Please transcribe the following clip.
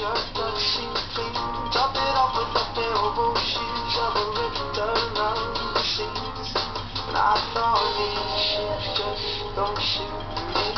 shirt that seems clean. Top it off with a pair of old shoes of a ripped around the seams. And I thought these shoes just don't shoot me.